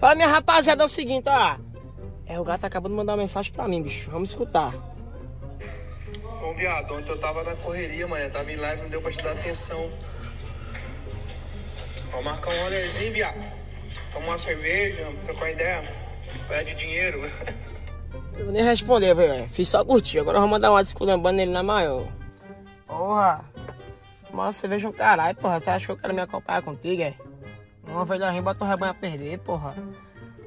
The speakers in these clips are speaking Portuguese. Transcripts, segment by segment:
Fala, minha rapaziada, é o seguinte, ó. É, o gato acabou de mandar uma mensagem pra mim, bicho. Vamos escutar. Ô, viado, ontem eu tava na correria, mano. Eu tava em live, não deu pra te dar atenção. Vamos marcar um rolezinho, viado. Tomar uma cerveja, trocar uma ideia. Pede dinheiro. Eu vou nem responder, velho. Fiz só curtir. Agora eu vou mandar uma desculambando nele na maior. Porra. Tomar uma cerveja um caralho, porra. Você achou que era me acompanhar contigo, é? Uma vez da rima, bota o rebanho a perder, porra.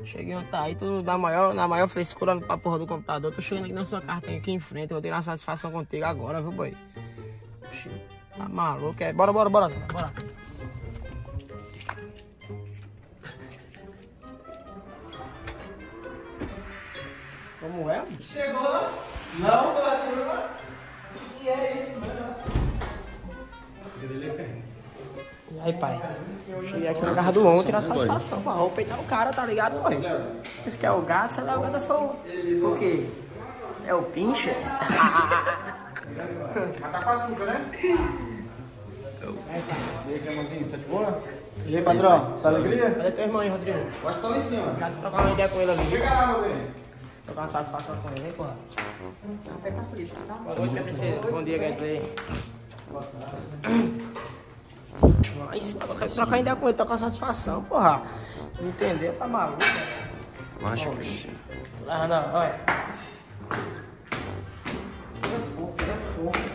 Cheguei ontem aí, tu na maior, na maior frescura pra porra do computador. Tô chegando aqui na sua cartinha aqui em frente. Eu vou tirar uma satisfação contigo agora, viu, boy? Tá maluco, é? Bora, bora, bora, bora. Como é? Chegou? Não, pela turma. E é isso, mano. E aí, pai? Cheguei aqui na casa do ontem na satisfação, pô. Vou peitar o cara, tá ligado, mãe? Esse que é o gato, sei lá, o gato é só o... O quê? É o pincher? Tá com açúcar, né? E aí, Clemozinho, você é de boa? E aí, patrão, essa alegria? Cadê teu irmão aí, Rodrigo? Pode estar lá em cima. Já trocar uma ideia com ele ali. Chega lá, meu bem. Trocar uma satisfação com ele, hein, porra? Café tá feliz, tá? Boa noite. Bom dia, quer dizer. Quero trocar ideia com ele, trocar satisfação, porra. Entendeu? Tá maluco? Macho, Ah, não, olha. É fofo, é fofo.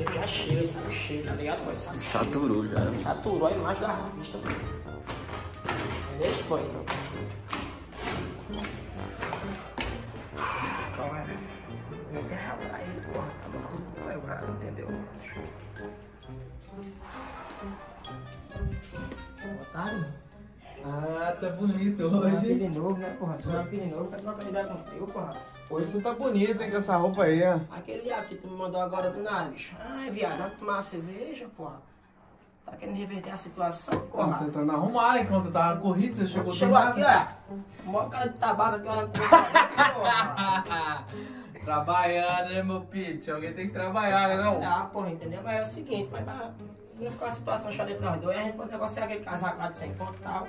Ele já chega, sabe cheio, tá ligado, boy? Saturou já. Saturou a imagem da revista. Entendeu, boy? Otário? Ah, tá bonito Sou hoje. de novo, né, porra? Sou de novo, quero trocar ideia contigo, porra. Hoje você tá bonito, hein, com essa roupa aí, ó. Aquele dia que tu me mandou agora do nada, bicho. Ai, viado, vamos tomar uma cerveja, porra. Tá querendo reverter a situação, Tô porra. tentando arrumar enquanto tava corrido, você chegou Chegou aqui, ó. Mó cara de tabaco aqui, olhando. Trabalhando, né, meu pitch? Alguém tem que trabalhar, né, não? Ah, porra, entendeu? Mas é o seguinte, mas pra não ficar uma situação chata entre nós dois, a gente pode negociar aquele casaco de 100 conto e tal.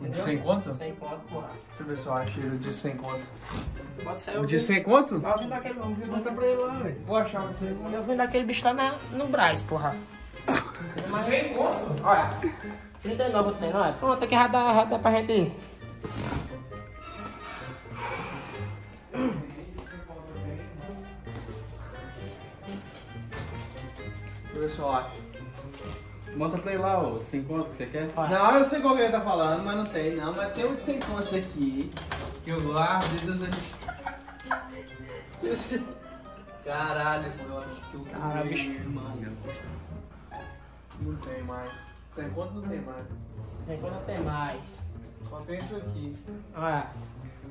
Entendeu? 100 conto? 100 conto, porra. Deixa eu ver se eu acho ele de 100 conto. Bota O de vi. 100 conto? Eu vim daquele, eu vim Mostra daquele, pra ele lá, velho. Vou achar o de 100 conto. eu vim daquele bicho lá na, no Braz, porra. De 100 conto? Olha, 39 tem, é? Pronto, aqui já dá, já dá pra gente ir. Deixa eu ver se eu acho. Mostra pra ele lá, ô, sem conto que você quer. Não, eu sei qual que ele tá falando, mas não tem, não. Mas tem um de 100 conto aqui. Que eu guardo desde os antigos. Caralho, eu acho que eu Caralho, bicho. Não tem mais. 100 conto não tem mais. Sem conta tem mais. Só tem isso aqui. Olha,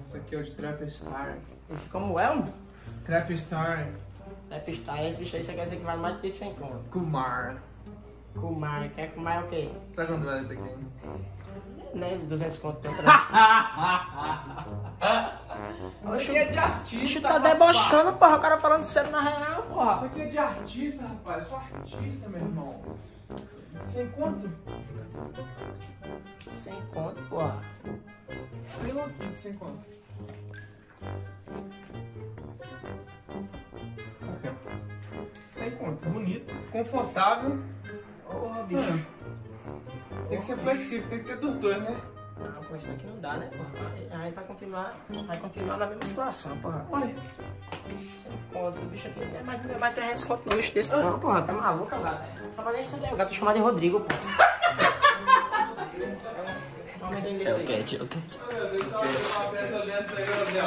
Esse aqui é o de Trap Star. esse como é um? Trap Star É pistar, esse bicho aí você quer dizer que vale mais do que 100 conto. Kumar. Kumar, quer Kumar é o quê? Sabe quanto vale esse aqui? Né, 200 conto tem pra Isso aqui é de O artista. bicho tá debochando, porra. O cara falando sério na real, Isso porra. aqui é de artista, rapaz. Eu sou artista, meu irmão. Sem conto? 100 conto, porra. Sei lá, sem conto. Sem conto. Bonito, confortável. Porra, bicho. Tem que ser flexível, tem que ter dos dois, né? Não, com isso aqui não dá, né, porra? Aí- vai continuar, vai continuar na mesma situação, porra. Olha. 100 conto, o bicho aqui não é mais, não é mais 300 conto no bicho desse, não, porra. Tá maluco, gato? Tava nem entender. O gato chamado de Rodrigo, porra. Dele É o. Cat, é o Cat. Meu Deus, só uma peça dessa aí, Zé.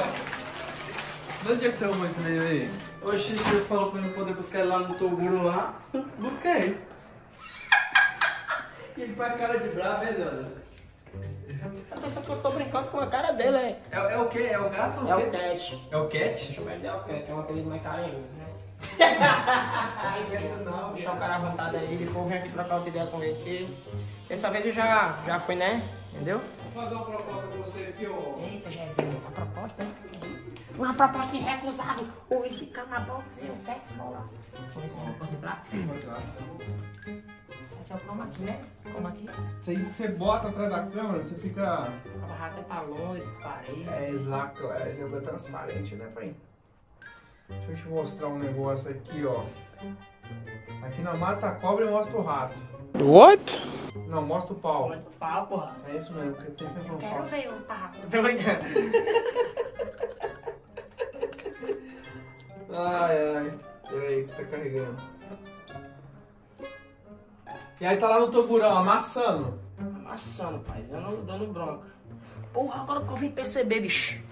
De onde é que você arrumou esse meio aí? Oxi, você falou pra eu não poder buscar ele lá no Toguro lá. Busquei. E ele faz cara de bravo, hein, Zé? Tá pensando que eu tô brincando com a cara dele, é? É, é o quê? É o gato? É o Cat. É o Cat? Chama ele de Alcat, é um apelido mais carinhoso, né? Não, Deixar o cara à vontade aí, ele for vir aqui trocar outra ideia com ele, porque dessa vez eu já, já fui, né? Entendeu? Vou fazer uma proposta pra você aqui, ó. Eita, Jezinho, a proposta, hein? Uma proposta irrecusável. O uísque, cama, box e o sexo bola. Com licença, posso entrar? Esse é o chroma aqui, né? Chroma aqui. Você, você bota atrás da câmera, você fica. A barraca é pra longe, parede. É exato, é, é transparente, né, pai? Deixa eu te mostrar um negócio aqui, ó. Aqui na mata a cobra mostra o rato. What? Não, mostra o pau. Muito pau, porra. É isso mesmo, porque tem que Quero falar. ver o papo. Tô brincando. Ai, ai. Peraí, que você tá carregando. E aí tá lá no toburão, amassando. Amassando, pai. Dando, dando bronca. Porra, agora que eu vim perceber, bicho.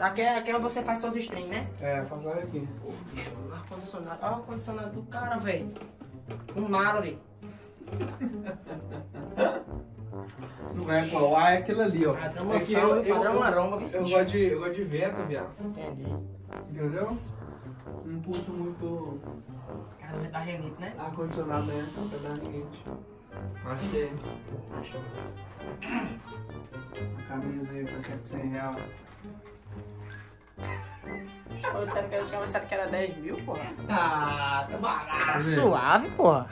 Aqui é, aqui é onde você faz seus streams, né? É, faz live aqui. Porra, bicho, o ar-condicionado. Olha o ar-condicionado do cara, velho. Um Mármore. Não é, pô, o ar é aquele ali, ó. Padrão É mansão, eu, eu, padrão eu, maromba, eu bicho? gosto de, eu gosto de vento, viado. Entendi. Entendeu? Não curto muito Cara, da renite, né? ar-condicionado, né? Pra dar ninguém. Acho que é. A camisa aí, por 100 reais. Eu disseram que, eu disseram que era 10 mil, porra. Ah, tá barato. Tá suave, porra.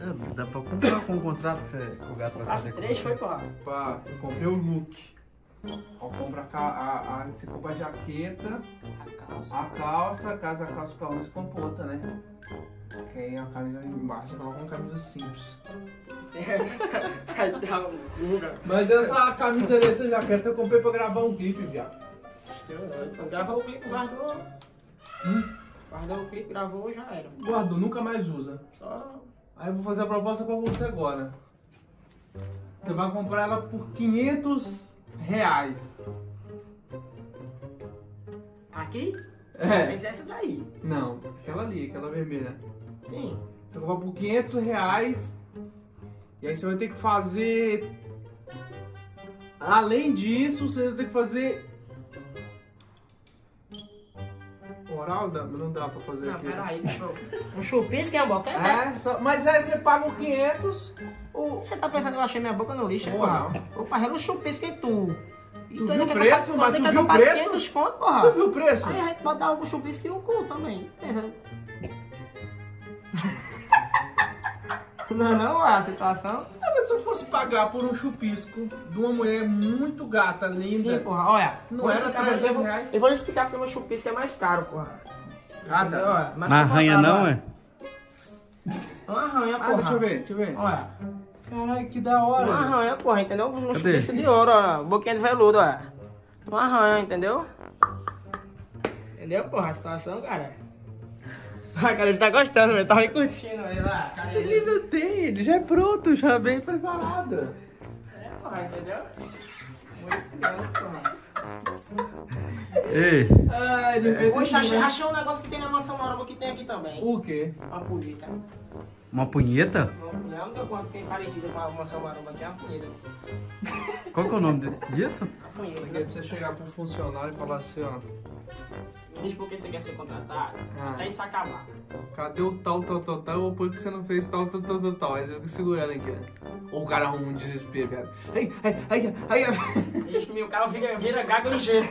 É, dá pra comprar com o contrato que, você, que o gato vai As fazer. com três foi, porra. Pá, eu comprei o look. Ó, compra a, a, a, você compra a jaqueta, A calça. a calça, caso a calça com a compra outra, né? Que aí a camisa embaixo, coloca uma camisa simples. Mas essa camisa dessa jaqueta eu comprei pra gravar um clipe, viado. Gravou o clipe, guardou. Hum? Guardou o clipe, gravou, já era. Guardou, nunca mais usa. Só. Aí eu vou fazer a proposta pra você agora. Você vai comprar ela por 500 reais. Aqui? É. Ser essa daí. Não, aquela ali, aquela vermelha. Sim. Você compra por 500 reais. E aí você vai ter que fazer. Além disso, você vai ter que fazer. Oral dá- não dá pra fazer Não, aqui. peraí, bicho. Um chupisco é uma boca? É. É, só- mas aí você paga o 500. O... Você tá pensando que eu achei minha boca no lixo, é, Porra. porra? Opa, era um chupisco em tu. E Tu viu o preço? Mas tu viu o preço? 500 conto, porra. Tu viu o preço? Aí a gente pode dar o chupisco e o cu também. Não, não, a situação. Ah, mas se eu fosse pagar por um chupisco de uma mulher muito gata, linda. Sim, porra, olha. Não era explicar, 300 eu vou- reais? Eu vou lhe explicar porque o meu chupisco é mais caro, porra. Ah, tá. Olha, Mas arranha não, é? É uma arranha, Ah, porra. deixa eu ver, deixa eu ver. Olha. Caralho, que da Uma hora. arranha, porra, entendeu? Um Cadê? chupisco de ouro, ó. Boquinha de veludo, ó. Uma arranha, entendeu? Entendeu, porra, a situação, cara? A cara, ele tá gostando, velho. Tá me curtindo, velho. lá. Cara, Ele ainda tem, ele já é pronto, já bem preparado. É, porra, entendeu? Muito. Ei, Ai, ele fez Poxa, achei, achei um negócio que tem na mansão maromba que tem aqui também. O quê? Uma punheta. uma punheta? Uma coisa que tem parecida com a mansão maromba aqui é a punheta. Qual que é o nome disso? A punheta, Porque né? pra você chegar pro funcionário e falar assim, ó. Me diz por que você quer ser contratado. Ah. Até isso acabar. Cadê o tal, tal, tal, tal? Ou por que você não fez tal, tal, tal, tal, tal? Aí você fica segurando aqui, ó. Ou o cara arruma um desespero, viado. Ai, ai, ai, ai, ai. Ixi, meu carro vira, gago ligeiro.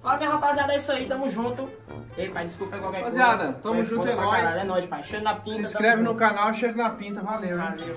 Fala, minha rapaziada, é isso aí, tamo junto. Ei, pai, desculpa qualquer coisa. Rapaziada, tamo junto, é nóis. caralho, É nóis, pai. Cheiro na pinta. Se inscreve no junto. canal, cheiro na pinta, valeu. Valeu.